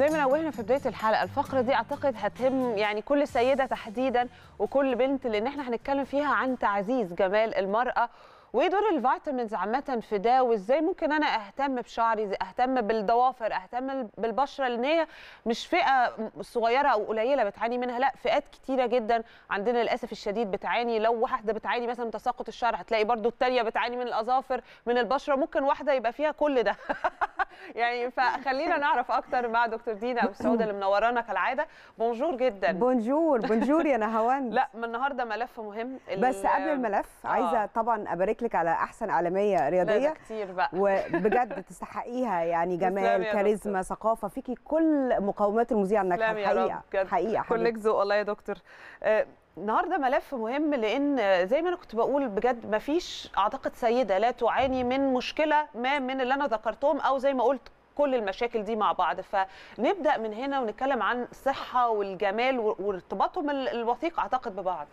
زي ما نوهنا في بداية الحلقة الفقرة دي أعتقد هتهم يعني كل سيدة تحديدا وكل بنت لأن إحنا هنتكلم فيها عن تعزيز جمال المرأة وايه دور الفيتامينز عامة في ده وإزاي ممكن أنا أهتم بشعري أهتم بالضوافر أهتم بالبشرة لأن هي مش فئة صغيرة أو قليلة بتعاني منها لأ فئات كتيرة جدا عندنا للأسف الشديد بتعاني. لو واحدة بتعاني مثلا من تساقط الشعر هتلاقي برضو الثانية بتعاني من الأظافر من البشرة. ممكن واحدة يبقى فيها كل ده. يعني فخلينا نعرف أكتر مع دكتور دينا أبو سعود اللي منورانا كالعادة. bonjour جدا. bonjour bonjour يا نهاوند لأ من النهارده ملف مهم. بس قبل الملف آه. عايزه طبعا ابارك لك على أحسن اعلاميه رياضية. كتير بقى. وبجد تستحقيها يعني جمال كاريزما ثقافة فيكي كل مقومات المذيع رب حقيقة. حقيقة كلك. ذوق والله يا دكتور. آه، النهارده ملف مهم لأن زي ما أنا كنت بقول بجد ما فيش أعتقد سيدة لا تعاني من مشكلة ما من اللي أنا ذكرتهم أو زي ما قلت كل المشاكل دي مع بعض. فنبدأ من هنا ونتكلم عن الصحة والجمال وارتباطهم ال- الوثيق أعتقد ببعض.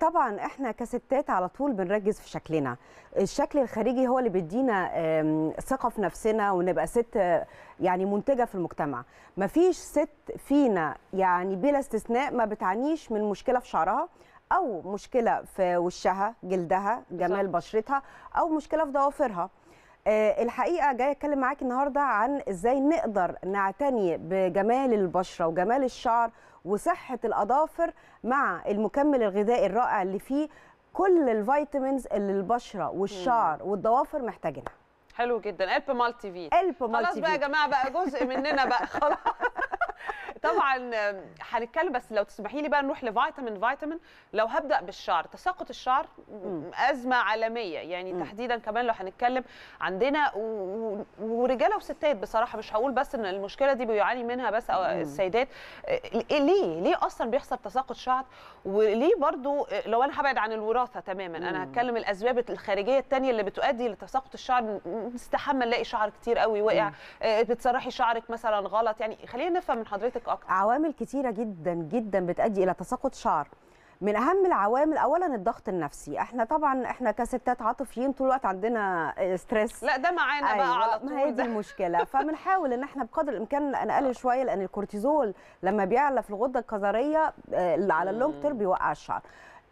طبعا إحنا كستات على طول بنركز في شكلنا. الشكل الخارجي هو اللي بيدينا ثقة في نفسنا ونبقى ست آه، يعني منتجة في المجتمع. مفيش ست فينا يعني بلا استثناء ما بتعانيش من مشكلة في شعرها أو مشكلة في وشها جلدها جمال. بشرتها أو مشكلة في ضوافرها. آه، الحقيقة جاية أتكلم معاكي النهارده عن إزاي نقدر نعتني بجمال البشرة وجمال الشعر وصحة الأظافر مع المكمل الغذائي الرائع اللي فيه كل ال vitamins اللي البشرة والشعر والضوافر محتاجينها. حلو جدا. ال ELP Multivit ال ELP خلاص Multivit بقى يا. جماعة بقى جزء مننا بقى. خلاص. طبعا هنتكلم بس لو تسمحي لي بقى نروح لفيتامين. فيتامين لو هبدأ بالشعر تساقط الشعر أزمة عالمية. يعني مم. تحديدا كمان لو هنتكلم عندنا ورجالة وستات بصراحة مش هقول بس إن المشكلة دي بيعاني منها بس السيدات. آه، ليه؟ ليه أصلا بيحصل تساقط شعر؟ وليه برضو لو أنا هبعد عن الوراثة تماما أنا هتكلم الأسباب الخارجية الثانية اللي بتؤدي لتساقط الشعر نستحمل نلاقي شعر كتير قوي وقع آه، بتسرحي شعرك مثلا غلط يعني خلينا نفهم من حضرتك أكتر. عوامل كتيرة جدا جدا بتؤدي إلى تساقط شعر. من أهم العوامل اولا الضغط النفسي. إحنا طبعا إحنا كستات عاطفيين طول الوقت عندنا آه، stress لا ده معانا بقى على طول ما هي دي. المشكلة. فبنحاول إن إحنا بقدر الإمكان نقلل شوية لأن الكورتيزول لما بيعلى في الغدة الكظريه آه، اللي على ال long term بيوقع الشعر.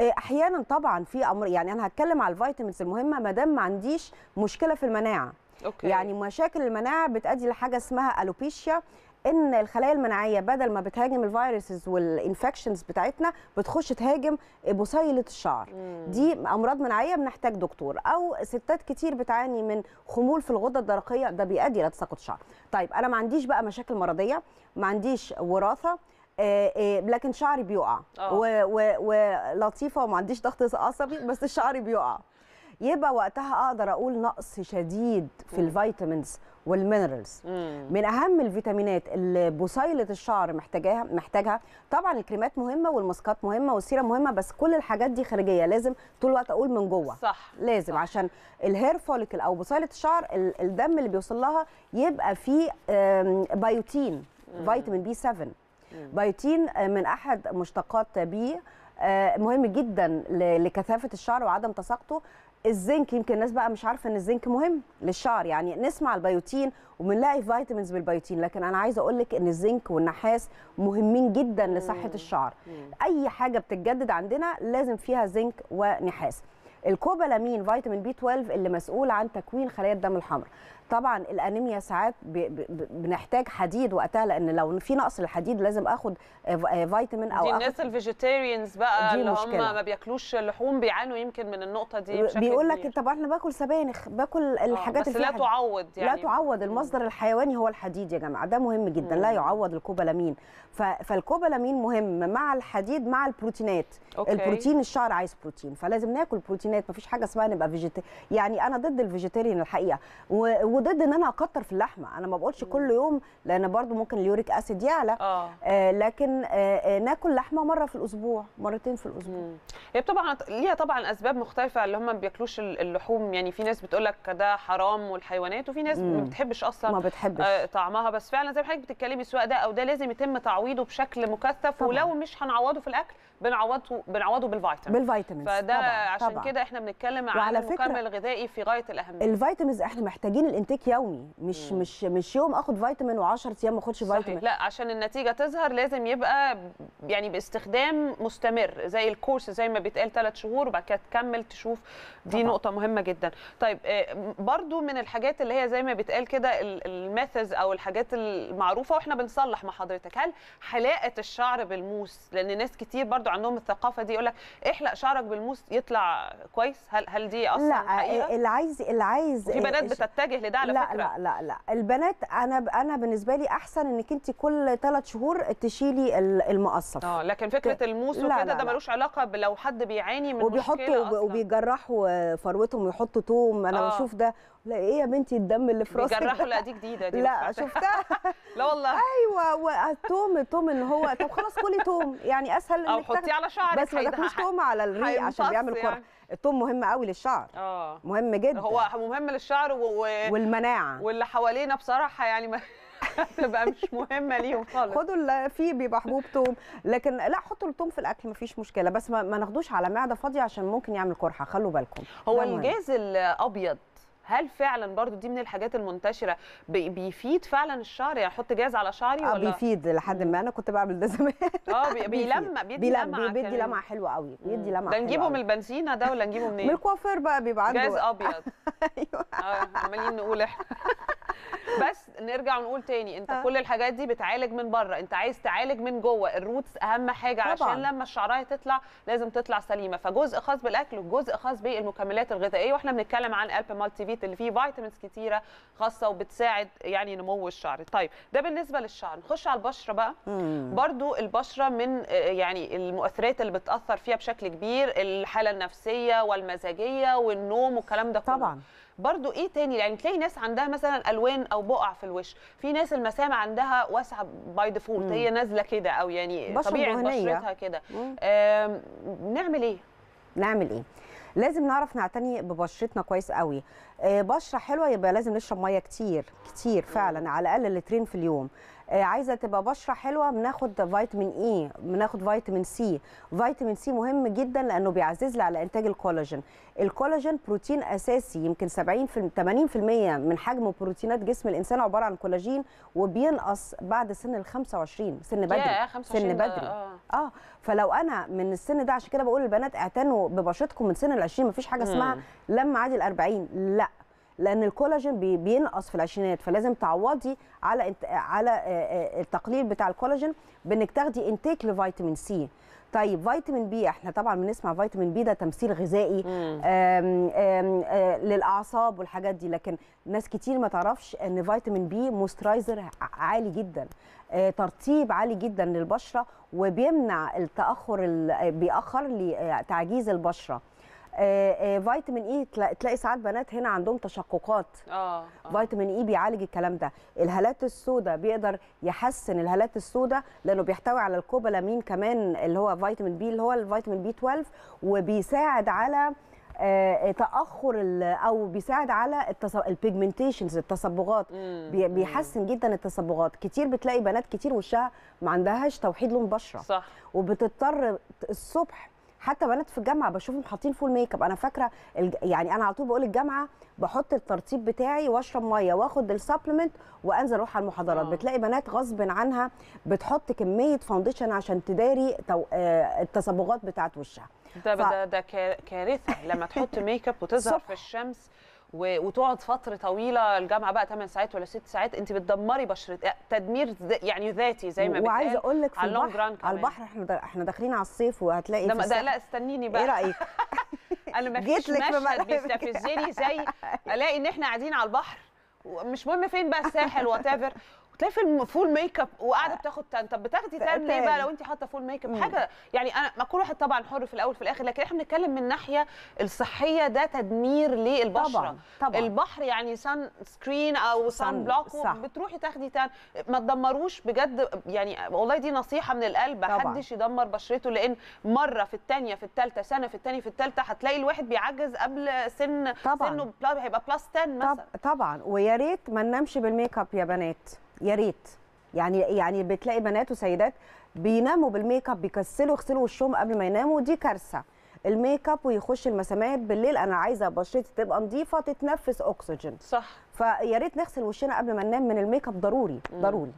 آه، أحيانا طبعا في أمر يعني أنا هتكلم على ال vitamins المهمة ما دام ما عنديش مشكلة في المناعة. okay. يعني مشاكل المناعة بتؤدي لحاجة اسمها alopecia إن الخلايا المناعية بدل ما بتهاجم ال viruses وال infections بتاعتنا بتخش تهاجم بصيلة الشعر. دي أمراض مناعية بنحتاج دكتور أو ستات كتير بتعاني من خمول في الغدة الدرقية ده بيؤدي إلى تساقط الشعر. طيب أنا ما عنديش بقى مشاكل مرضية ما عنديش وراثة آه، آه، لكن شعري بيقع. آه. ولطيفة وما عنديش ضغط عصبي بس شعري بيقع. يبقى وقتها أقدر أقول نقص شديد في ال vitamins وال minerals. من أهم الفيتامينات اللي بصيله الشعر محتاجاها محتاجها طبعا الكريمات مهمة والماسكات مهمة والسيرم مهمة بس كل الحاجات دي خارجية. لازم طول الوقت أقول من جوه. صح لازم عشان ال hair follicle أو بصيله الشعر ال- الدم اللي بيوصل لها يبقى فيه بايوتين فيتامين B 7 بايوتين آه، من أحد مشتقات B آه، مهم جدا لكثافة الشعر وعدم تساقطه. الزنك يمكن الناس بقى مش عارفة إن الزنك مهم للشعر. يعني نسمع البيوتين وبنلاقي vitamins بالبيوتين لكن أنا عايزة أقول لك إن الزنك والنحاس مهمين جدا لصحة الشعر. أي حاجة بتتجدد عندنا لازم فيها زنك ونحاس. الكوبالامين فيتامين B 12 اللي مسؤول عن تكوين خلايا الدم الحمراء طبعا الأنيميا ساعات بنحتاج حديد وقتها لأن لو في نقص الحديد لازم آخد آه، آه، فيتامين أو دي الناس ال vegetarians بقى دي اللي هم مشكلة. ما بياكلوش لحوم بيعانوا يمكن من النقطة دي بشكل بيقول. لك طب إحنا باكل سبانخ باكل آه، الحاجات بس اللي لا. تعوض يعني لا تعوض المصدر الحيواني هو الحديد يا جماعة ده مهم جدا لا يعوض الكوبالامين فالكوبالامين مهم مع الحديد مع البروتينات أوكي. البروتين الشعر عايز بروتين فلازم ناكل بروتينات مفيش حاجة اسمها نبقى vegetarian يعني أنا ضد ال vegetarian الحقيقة وضد إن أنا أكتر في اللحمة أنا ما بقولش كل يوم لأن برضو ممكن ال uric acid يعلى آه آه لكن آه آه ناكل لحمة مرة في الأسبوع مرتين في الأسبوع. هي طبعا ليها طبعا أسباب مختلفة اللي هم ما بياكلوش ال- اللحوم يعني في ناس بتقول لك ده حرام والحيوانات وفي ناس ما. بتحبش أصلا ما بتحبش آه، طعمها بس فعلا زي ما حضرتك بتتكلمي سواء ده أو ده لازم يتم تعويضه بشكل مكثف طبعاً. ولو مش هنعوضه في الأكل بنعوضه بنعوضه بالفيتامين. بال vitamins فده طبعاً، عشان طبعاً. كده إحنا بنتكلم عن المكمل الغذائي في غاية الأهمية. ال vitamins إحنا محتاجين ال intake intake يومي مش مش مش يوم آخد فيتامين و10 أيام ما آخدش فيتامين. لا عشان النتيجة تظهر لازم يبقى يعني باستخدام مستمر زي الكورس زي ما بيتقال ثلاث شهور وبعد كده تكمل تشوف دي طبعاً. نقطة مهمة جدا. طيب آه، برضو من الحاجات اللي هي زي ما بيتقال كده الميثز أو الحاجات المعروفة وإحنا بنصلح مع حضرتك هل حلاقة الشعر بالموس؟ لأن ناس كتير برضو عندهم الثقافة دي يقول لك احلق شعرك بالموس يطلع كويس هل هل دي أصلا لا حقيقة اللي عايز اللي عايز في بنات بتتجه لده على لا فكرة لا لا لا البنات أنا أنا بالنسبة لي أحسن إنك أنت كل ثلاث شهور تشيلي ال- المقصف آه لكن فكرة الموس لا، وكده ده. ملوش علاقة لو حد بيعاني من وبيحطوا. وبيجرحوا فروتهم ويحطوا توم أنا آه. بشوف ده لا إيه يا بنتي الدم اللي في راسك بيجرحوا؟ لا دي جديدة دي لا. شفتها لا والله أيوه والتوم التوم ان هو طب خلاص كلي توم يعني أسهل إنك حطيه على شعرك بس ما تاكلوش توم على الريق عشان بيعمل كرة. يعني. التوم مهم قوي للشعر. آه. مهم جدا. هو مهم للشعر و... والمناعة. واللي حوالينا بصراحة يعني ما تبقى مش مهمة ليهم خالص. خدوا ال- في بيبقى حبوب توم. لكن لا حطوا التوم في الأكل مفيش مشكلة. بس ما, ما ناخدوش على معدة فاضية عشان ممكن يعمل قرحه خلوا بالكم. هو. الجاز الأبيض هل فعلا برضو دي من الحاجات المنتشرة؟ بي- بيفيد فعلا الشعر؟ يعني أحط جاز على شعري آه ولا؟ بيفيد لحد ما. أنا كنت بعمل ده زمان. آه. بيلمع بيدي لمعة بيدي. لمعة حلوة قوي بيدي لمعة ده نجيبه من. البنزينة ده ولا نجيبه من منين الكوافير بقى بيبقى عنده جاز أبيض. أيوه. آه عمالين نقول إحنا. بس نرجع ونقول تاني. أنت آه. كل الحاجات دي بتعالج من بره. أنت عايز تعالج من جوه. ال roots أهم حاجة طبعاً. عشان لما الشعراية تطلع لازم تطلع سليمة. فجزء خاص بالأكل وجزء خاص بالمكملات الغذائية. وإحنا بنتكلم عن ال ELP Multivit اللي فيه vitamins كتيرة خاصة وبتساعد يعني نمو الشعر. طيب ده بالنسبة للشعر. نخش على البشرة بقى. مم. برضو البشرة من آه، يعني المؤثرات اللي بتأثر فيها بشكل كبير الحالة النفسية والمزاجية والنوم والكلام ده كله. طبعا. برضو إيه تاني؟ يعني تلاقي ناس عندها مثلا ألوان أو بقع في الوش. في ناس المسام عندها واسعة by default. هي نازلة كده أو يعني بشرة طبيعة دهنية. بشرتها كده. نعمل إيه؟ نعمل إيه؟ لازم نعرف نعتني ببشرتنا كويس قوي. بشرة حلوة يبقى لازم نشرب مية كتير كتير فعلا على الأقل لترين في اليوم. آه، عايزة تبقى بشرة حلوة بناخد فيتامين E بناخد فيتامين C فيتامين C مهم جدا لأنه بيعزز لي على إنتاج الكولاجين. الكولاجين بروتين أساسي يمكن 70 في 80% من حجم بروتينات جسم الإنسان عبارة عن كولاجين وبينقص بعد سن ال 25 سن بدري. ياه، 25 سن بدري. آه. آه فلو أنا من السن ده عشان كده بقول للبنات اعتنوا ببشرتكم من سن ال 20 مفيش حاجة اسمها لما أعدي ال 40 لا لأن الكولاجين بي- بينقص في العشرينات فلازم تعوضي على على آه، آه، التقليل بتاع الكولاجين بإنك تاخدي intake لفيتامين C طيب فيتامين B إحنا طبعا بنسمع فيتامين B ده تمثيل غذائي مم. آم آم آه للأعصاب والحاجات دي. لكن ناس كتير ما تعرفش إن فيتامين B moisturizer عالي جدا ترطيب عالي جدا للبشرة وبيمنع التأخر ال- بيأخر لي آه، تعجيز البشرة. فيتامين E تلا- تلاقي ساعات بنات هنا عندهم تشققات. آه آه. فيتامين E بيعالج الكلام ده. الهالات السوداء بيقدر يحسن الهالات السوداء لأنه بيحتوي على الكوبالامين كمان اللي هو فيتامين B اللي هو الفيتامين B 12 وبيساعد على آه، تأخر أو بيساعد على ال pigmentations التصبغات بيحسن جدا التصبغات كتير بتلاقي بنات كتير وشها ما عندهاش توحيد لون بشرة. صح. وبتضطر الصبح حتى بنات في الجامعة بشوفهم حاطين full make up أنا فاكرة الج... يعني أنا على طول بقول الجامعة بحط الترطيب بتاعي وأشرب مية وآخد ال supplement وأنزل أروح على المحاضرات آه. بتلاقي بنات غصب عنها بتحط كمية foundation عشان تداري تو... آه التصبغات بتاعت وشها ده ف- ده ده كا- كارثة لما تحط make up وتظهر. في الشمس وتقعد فترة طويلة الجامعة بقى 8 ساعات ولا 6 ساعات. انت بتدمري بشرتك تدمير ذ- يعني ذاتي زي ما وعايزة بيتقال أقول لك في على البحر على. البحر إحنا دا... إحنا داخلين على الصيف وهتلاقي ده, ده لا استنيني بقى. إيه رأيك؟ أنا ما فيش مشهد. بيستفزني زي ألاقي إن إحنا قاعدين على البحر ومش مهم فين بقى الساحل whatever وتلاقي في full make up وقاعدة بتاخد tan طب بتاخدي tan ليه بقى. لو انت حاطة full make up. حاجة يعني أنا ما كل واحد طبعا حر في الأول في الآخر لكن إحنا بنتكلم من الناحيه الصحية ده تدمير للبشرة طبعا طبعا البحر يعني sunscreen أو sunblock. بتروحي تاخدي tan ما تدمروش بجد يعني والله دي نصيحة من القلب. محدش يدمر بشرته لأن مرة في الثانية في الثالثه سنة في الثانية في الثالثه هتلاقي الواحد بيعجز قبل سن طبعاً. سنه هيبقى plus 10 طب مثلا طبعا ويا ريت ما ننامش بال make up يا بنات يا ريت. يعني يعني بتلاقي بنات وسيدات بيناموا بال make up بيكسلوا يغسلوا وشهم قبل ما يناموا دي كارثة. ال make up ويخش المسامات بالليل. أنا عايزه بشرتي تبقى نظيفه تتنفس اكسجين. صح. فيا ريت نغسل وشنا قبل ما ننام من ال make up ضروري ضروري.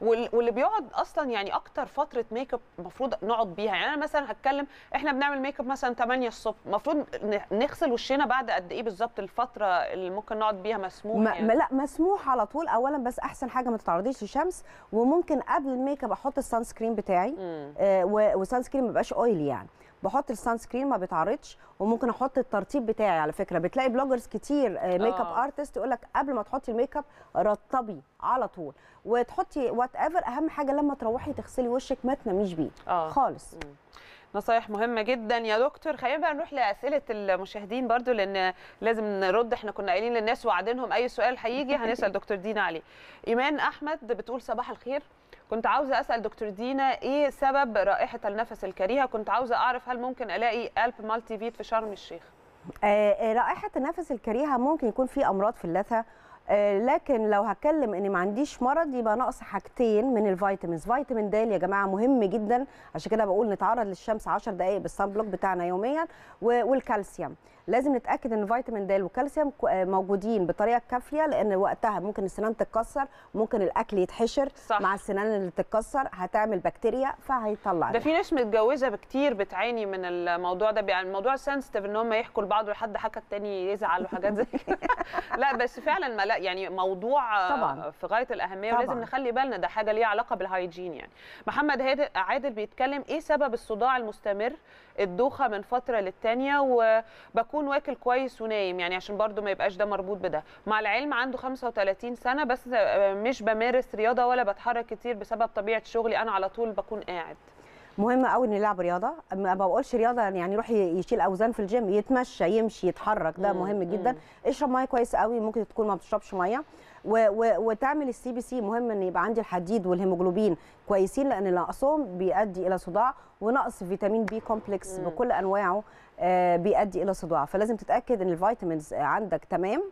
وال- واللي بيقعد أصلا يعني أكتر فتره make up المفروض نقعد بيها. يعني أنا مثلا هتكلم إحنا بنعمل make up مثلا 8 الصبح المفروض نغسل وشنا بعد قد إيه بالظبط الفترة اللي ممكن نقعد بيها مسموح ما يعني. ما- لا مسموح على طول. اولا بس أحسن حاجة ما تتعرضيش للشمس وممكن قبل ال make up أحط ال sunscreen بتاعي. مم. آه و- وال sunscreen ما بيبقاش oily يعني. بحط ال sunscreen ما بيتعرضش وممكن أحط الترطيب بتاعي على فكرة. بتلاقي bloggers كتير make up. artist يقول لك قبل ما تحطي ال make up رطبي على طول وتحطي whatever أهم حاجة لما تروحي تغسلي وشك ما تناميش بيه. آه. خالص. نصايح مهمة جدا يا دكتور. خلينا بقى نروح لأسئلة المشاهدين برضو لأن لازم نرد. إحنا كنا قايلين للناس وعدينهم أي سؤال هيجي هنسأل دكتور دينا عليه إيمان أحمد بتقول صباح الخير. كنت عاوزة أسأل دكتور دينا إيه سبب رائحة النفس الكريهة؟ كنت عاوزة أعرف هل ممكن ألاقي ELP Multivit في شرم الشيخ؟ آه، آه، رائحة النفس الكريهة ممكن يكون في أمراض في اللثة لكن لو هتكلم إني ما عنديش مرض يبقى ناقص حاجتين من ال vitamins. فيتامين د يا جماعة مهم جدا. عشان كده بقول نتعرض للشمس 10 دقائق بال sunblock بتاعنا يوميا. والكالسيوم. لازم نتأكد إن فيتامين د والكالسيوم آه، موجودين بطريقة كافية لأن وقتها ممكن السنان تتكسر ممكن الأكل يتحشر. صح. مع السنان اللي تتكسر هتعمل بكتيريا فهيطلع ده في ناس متجوزة كتير بتعاني من الموضوع ده يعني الموضوع sensitive إن هم يحكوا لبعض ولحد حكى التاني يزعل وحاجات زي كده. لا بس فعلا ما لا. يعني موضوع آه، طبعاً. في غاية الأهمية طبعاً. ولازم نخلي بالنا ده حاجة ليها علاقة بال hygiene يعني محمد عادل بيتكلم إيه سبب الصداع المستمر الدوخة من فترة للتانية وبكون واكل كويس ونايم يعني عشان برضو ما يبقاش ده مربوط بده مع العلم عنده 35 سنة بس مش بمارس رياضة ولا بتحرك كتير بسبب طبيعة شغلي أنا على طول بكون قاعد مهم قوي انه يلعب رياضة. ما بقولش رياضة يعني يروح ي- يشيل أوزان في الجيم يتمشى يمشي يتحرك ده مهم جدا. اشرب مية كويس قوي ممكن تكون ما بتشربش مية. و و وتعمل ال CBC مهم إن يبقى عندي الحديد والهيموجلوبين كويسين لأن نقصهم بيؤدي إلى صداع. ونقص فيتامين B complex. بكل أنواعه آه، بيؤدي إلى صداع. فلازم تتأكد إن ال vitamins عندك تمام.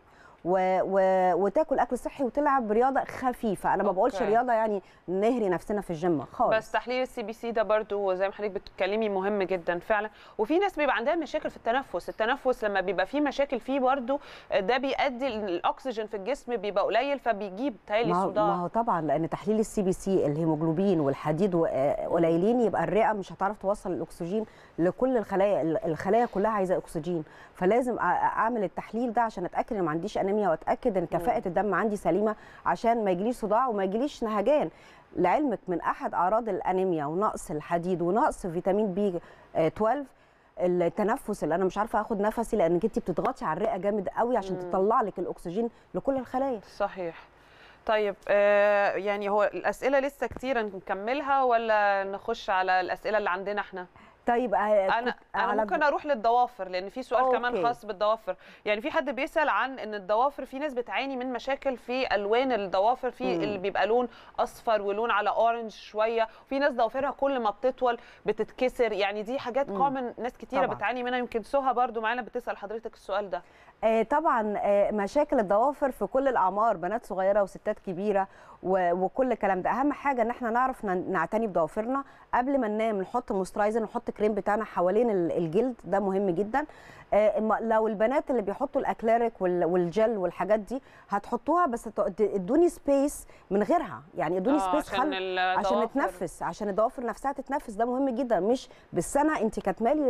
و... و... وتاكل أكل صحي وتلعب رياضة خفيفة. أنا ما بقولش. رياضة يعني نهري نفسنا في الجيم خالص. بس تحليل ال CBC ده برضو زي ما حضرتك بتتكلمي مهم جدا فعلا. وفي ناس بيبقى عندها مشاكل في التنفس. التنفس لما بيبقى فيه مشاكل فيه برضو ده بيؤدي الاكسجين في الجسم بيبقى قليل فبيجيب ما هو- ما صداع هو طبعا لأن تحليل ال CBC الهيموجلوبين والحديد آه، قليلين يبقى الرئة مش هتعرف توصل الأكسجين لكل الخلايا ال- الخلايا كلها عايزة أكسجين. فلازم أعمل التحليل ده عشان أتأكد إن ما عنديش انيميا وأتأكد إن كفاءة الدم عندي سليمة عشان ما يجيليش صداع وما يجيليش نهجان. لعلمك من أحد أعراض الأنيميا ونقص الحديد ونقص فيتامين B آه، 12 التنفس اللي أنا مش عارفة آخد نفسي لأنك انت بتضغطي على الرئة جامد قوي عشان. تطلع لك الأكسجين لكل الخلايا. صحيح. طيب آه يعني هو الأسئلة لسه كتيرة نكملها ولا نخش على الأسئلة اللي عندنا إحنا؟ طيب آه، أنا أنا ممكن أروح للضوافر لأن في سؤال okay. كمان خاص بالضوافر يعني في حد بيسأل عن إن الضوافر في ناس بتعاني من مشاكل في ألوان الضوافر في مم. اللي بيبقى لون أصفر ولون على orange شوية في ناس ضوافرها كل ما بتطول بتتكسر يعني دي حاجات. common ناس كتيرة طبعاً. بتعاني منها يمكن سهى برضو معانا بتسأل حضرتك السؤال ده آه، طبعا آه، مشاكل الضوافر في كل الأعمار بنات صغيرة وستات كبيرة وكل الكلام ده. أهم حاجة إن إحنا نعرف نعتني بضوافرنا. قبل ما ننام نحط moisturizer نحط كريم بتاعنا حوالين ال- الجلد. ده مهم جدا. لو البنات اللي بيحطوا الاكليريك وال- والجل والحاجات دي هتحطوها بس ادوني space من غيرها. يعني ادوني آه، space عشان عشان الضوافر. نتنفس عشان الضوافر نفسها تتنفس. ده مهم جدا. مش بالسنة انت كتمالي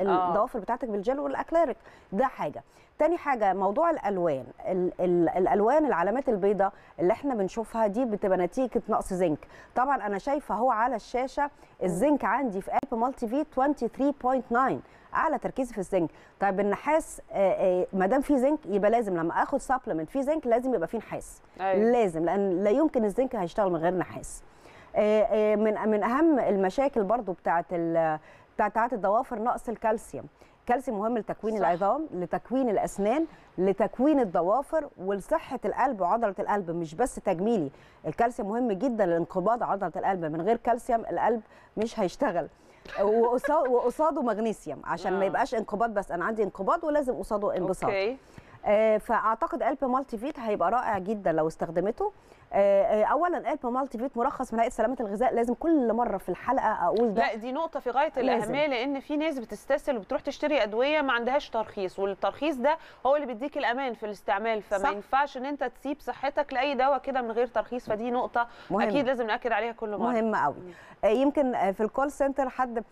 ال- آه. الضوافر بتاعتك بال gel وال acrylic ده حاجة. تاني حاجة موضوع الألوان. ال ال الألوان العلامات البيضاء اللي إحنا بنشوفها دي بتبقى نتيجة نقص زنك طبعا أنا شايفة هو على الشاشة الزنك عندي في ELP Multivit 23.9 أعلى تركيز في الزنك. طيب النحاس ما دام في زنك يبقى لازم لما آخد supplement فيه زنك لازم يبقى فيه نحاس. أيوة. لازم لأن لا يمكن الزنك هيشتغل من غير نحاس. آه، آه، من من أهم المشاكل برضو بتاعت ال- بتاعت الضوافر نقص الكالسيوم. الكالسيوم مهم لتكوين صح. العظام لتكوين الأسنان لتكوين الضوافر ولصحة القلب وعضلة القلب. مش بس تجميلي. الكالسيوم مهم جدا لانقباض عضلة القلب. من غير كالسيوم القلب مش هيشتغل. وقصاده مغنيسيوم. عشان ما آه. يبقاش انقباض بس أنا عندي انقباض ولازم قصاده انبساط. okay. آه، فأعتقد ELP Multivit هيبقى رائع جدا لو استخدمته. اولا ELP Multivit مرخص من هيئة سلامة الغذاء لازم كل مرة في الحلقة أقول ده لا دي نقطة في غاية لازم. الأهمية لأن في ناس بتستسهل وبتروح تشتري أدوية ما عندهاش ترخيص والترخيص ده هو اللي بيديك الأمان في الاستعمال فما. ينفعش إن أنت تسيب صحتك لأي دواء كده من غير ترخيص فدي نقطة مهمة. أكيد لازم نأكد عليها كل مرة مهمة قوي آه، يمكن آه، في ال call center حد آه، آه،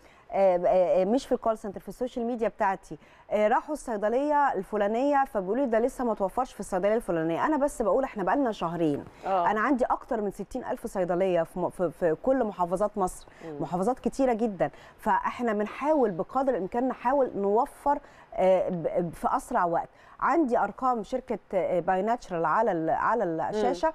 مش في ال call center في ال social media بتاعتي. آه، راحوا الصيدلية الفلانية فبيقولوا لي ده لسه ما توفرش في الصيدلية الفلانية. أنا بس بقول إحنا بقالنا شهرين. آه. أنا عندي أكتر من 60 ألف صيدلية في, م- في, في كل محافظات مصر. محافظات كتيرة جدا. فإحنا بنحاول بقدر الإمكان نحاول نوفر آه، في أسرع وقت. عندي أرقام شركة By Natural على على الشاشة. آه، آه،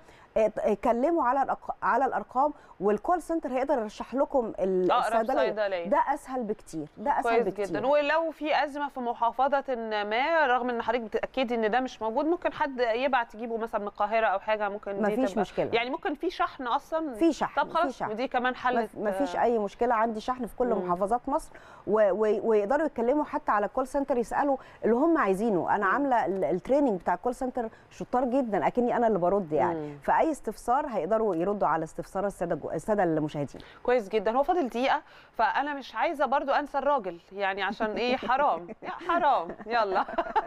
كلموا على على الأرقام وال call center هيقدر يرشح لكم الصيدلية. ده أسهل بكتير ده أسهل كويس بكتير. جدا. ولو في أزمة في محافظة ما رغم إن حضرتك بتأكدي إن ده مش موجود ممكن حد يبعت يجيبه مثلا من القاهرة أو حاجة ممكن دي مفيش تبقى- مشكلة. يعني ممكن في شحن أصلا؟ في شحن، طب خلاص. ودي كمان حلت ما فيش أي مشكلة. عندي شحن في كل محافظات مصر ويقدروا يتكلموا حتى على ال call center يسألوا اللي هم عايزينه. أنا عاملة ال- ال training بتاع ال call center شطار جدا أكني أنا اللي برد يعني. مم. فاي استفسار هيقدروا يردوا على استفسار السادة السادة المشاهدين. كويس جدا. هو فاضل دقيقة فأنا مش عايزة برضو أنسى الراجل يعني عشان إيه؟ حرام. يا حرام. يلا.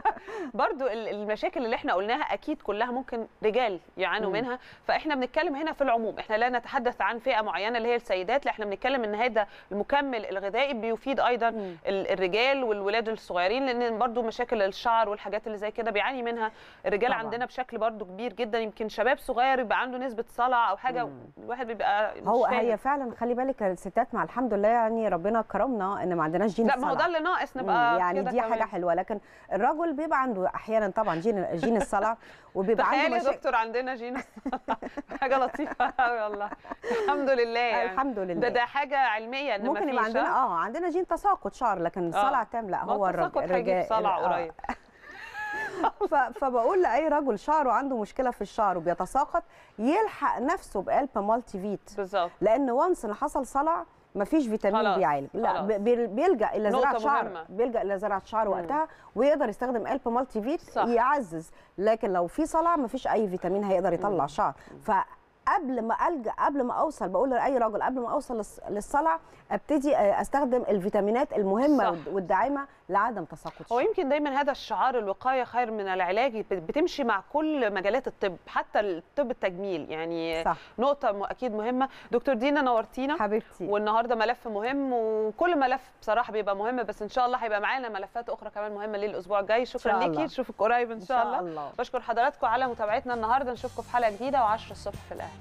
برضو ال- المشاكل اللي إحنا قلناها أكيد كلها ممكن رجال يعانوا. منها. فإحنا بنتكلم هنا في العموم. إحنا لا نتحدث عن فئة معينة اللي هي السيدات لا إحنا بنتكلم إن هذا المكمل الغذائي بيفيد أيضا مم. الرجال والولاد الصغيرين لأن برضو مشاكل الشعر والحاجات اللي زي كده بيعاني منها. الرجال طبعاً. عندنا بشكل برضو كبير جدا يمكن شباب صغير يبقى عنده نسبة صلع أو حاجة مم. الواحد بيبقى مش هو فاهم. هي فعلا خلي بالك الستات مع الحمد لله يعني ربنا كرمنا إن ما عندناش جين لا ما هو الصلع. ده اللي ناقص مم، نبقى يعني دي كمان. حاجة حلوة لكن الرجل بيبقى عنده أحيانا طبعا جين جين الصلع وبيبقى عنده مشاكل دكتور عندنا genes حاجة لطيفة قوي والله الحمد لله يعني الحمد لله ده ده حاجة علمية إن ممكن يبقى عندنا آه عندنا جين تساقط شعر لكن الصلع تام لا هو الرجل التساقط هيجيب صلع آه. قريب فبقول لأي رجل شعره عنده مشكلة في الشعر وبيتساقط يلحق نفسه ب ELP Multivit. بالظبط. لأن once إن حصل صلع مفيش فيتامين خلاص، بيعالج. لا خلاص. بيلجأ إلى زراعة شعر. بيلجأ إلى زراعة شعر وقتها ويقدر يستخدم البا مالتي فيت صح. يعزز. لكن لو في صلع مفيش أي فيتامين هيقدر يطلع شعر. فقبل ما ألجأ قبل ما أوصل بقول لأي راجل قبل ما أوصل للص- للصلع أبتدي آه، أستخدم الفيتامينات المهمة صح. والد- والداعمة لعدم تساقط. هو يمكن دايما هذا الشعار الوقايه خير من العلاج بت- بتمشي مع كل مجالات الطب حتى الطب التجميل. يعني صح. نقطة أكيد مهمة. دكتور دينا نورتينا. حبيبتي. والنهاردة ملف مهم وكل ملف بصراحة بيبقى مهم بس إن شاء الله هيبقى معانا ملفات أخرى كمان مهمة للأسبوع الجاي. شكرا شاء ليكي. نشوفك قريب إن شاء الله. الله. بشكر حضراتكم على متابعتنا النهارده. نشوفكم في حلقة جديدة و10 الصبح في الاهلي